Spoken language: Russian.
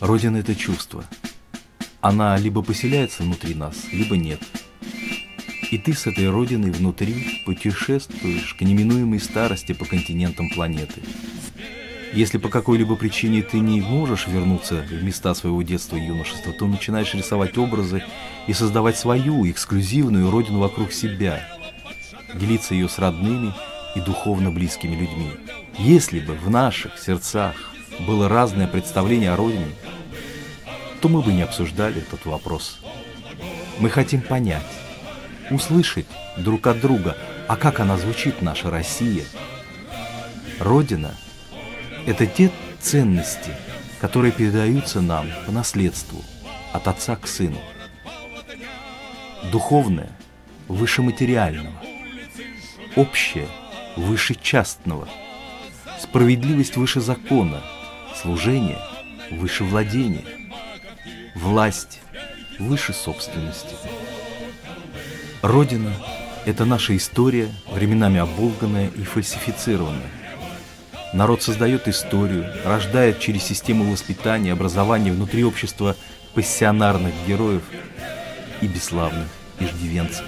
Родина – это чувство. Она либо поселяется внутри нас, либо нет. И ты с этой родиной внутри путешествуешь к неминуемой старости по континентам планеты. Если по какой-либо причине ты не можешь вернуться в места своего детства и юношества, то начинаешь рисовать образы и создавать свою эксклюзивную родину вокруг себя, делиться ее с родными и духовно близкими людьми. Если бы в наших сердцах было разное представление о родине, то мы бы не обсуждали этот вопрос. Мы хотим понять, услышать друг от друга, а как она звучит, наша Россия. Родина – это те ценности, которые передаются нам по наследству от отца к сыну. Духовное – выше материального, общее – выше частного, справедливость выше закона, служение выше владения – власть выше собственности. Родина – это наша история, временами оболганная и фальсифицированная. Народ создает историю, рождает через систему воспитания, образования внутри общества пассионарных героев и бесславных иждивенцев.